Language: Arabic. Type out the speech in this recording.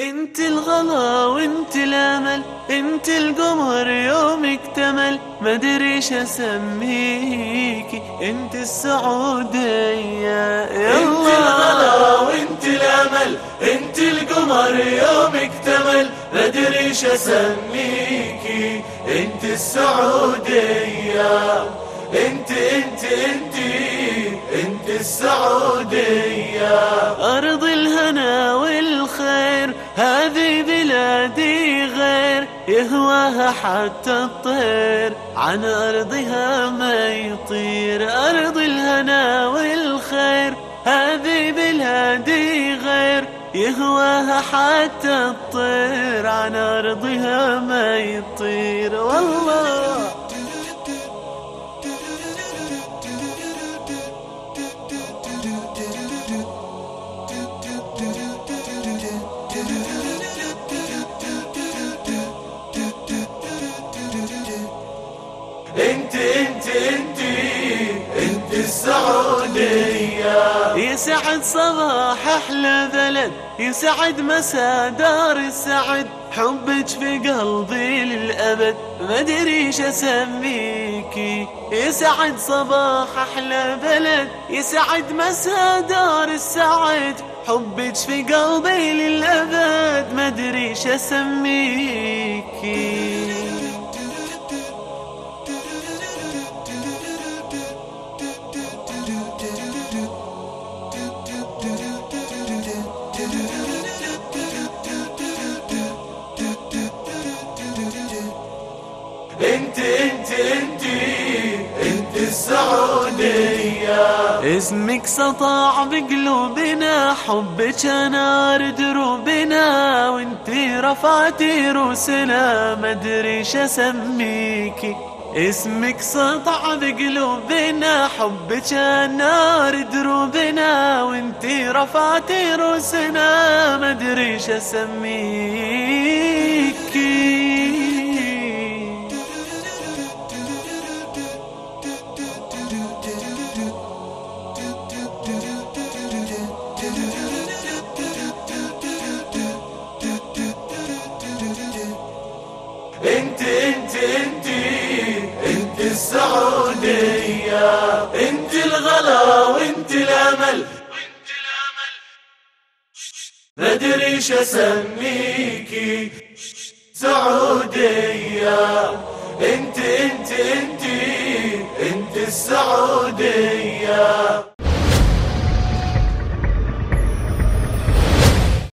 انت الغلا وانت الامل انت القمر يوم اكتمل ما أدري إيش اسميكي انت السعودية. انت الغلا وانت الامل انت القمر يوم اكتمل ما أدري إيش اسميكي انت السعودية. انت انت انت انت السعودية. الهنا والخير هذه بلادي غير يهواها حتى الطير. عن أرضها ما يطير أرض الهنا والخير. هذه بلادي غير يهواها حتى الطير. عن أرضها ما يطير. والله. السعودية يسعد صباح أحلى بلد يسعد مساء دار السعد حبك في قلبي للأبد. ما أدري إيش اسميكي يسعد صباح أحلى بلد يسعد مساء دار السعد حبك في قلبي للأبد. ما أدري إيش اسميكي اسمك سطع بقلوبنا حبك نار دروبنا وانتي رفعتي روسنا ما أدري إيش اسميكي اسمك سطع بقلوبنا حبك نار دروبنا وانتي رفعتي روسنا ما أدري إيش اسميكي انت انت انت انت السعودية انت الغلا وانت الأمل. ما ادري إيش اسميكي سعودية. انت انت انت انت السعودية.